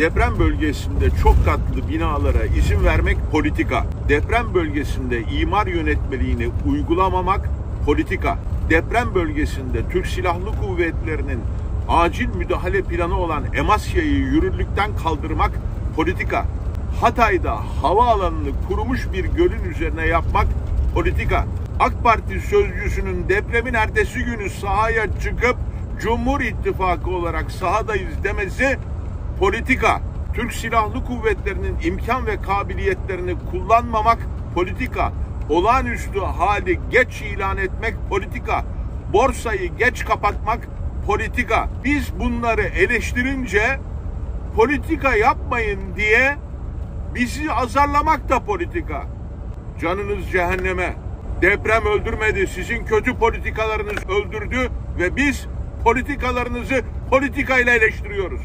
Deprem bölgesinde çok katlı binalara izin vermek politika. Deprem bölgesinde imar yönetmeliğini uygulamamak politika. Deprem bölgesinde Türk Silahlı Kuvvetleri'nin acil müdahale planı olan Emasya'yı yürürlükten kaldırmak politika. Hatay'da havaalanını kurumuş bir gölün üzerine yapmak politika. AK Parti sözcüsünün depremin ertesi günü sahaya çıkıp Cumhur İttifakı olarak sahadayız demesi politika. Türk Silahlı Kuvvetleri'nin imkan ve kabiliyetlerini kullanmamak politika. Olağanüstü hali geç ilan etmek politika. Borsayı geç kapatmak politika. Biz bunları eleştirince politika yapmayın diye bizi azarlamak da politika. Canınız cehenneme. Deprem öldürmedi. Sizin kötü politikalarınız öldürdü ve biz politikalarınızı politikayla eleştiriyoruz.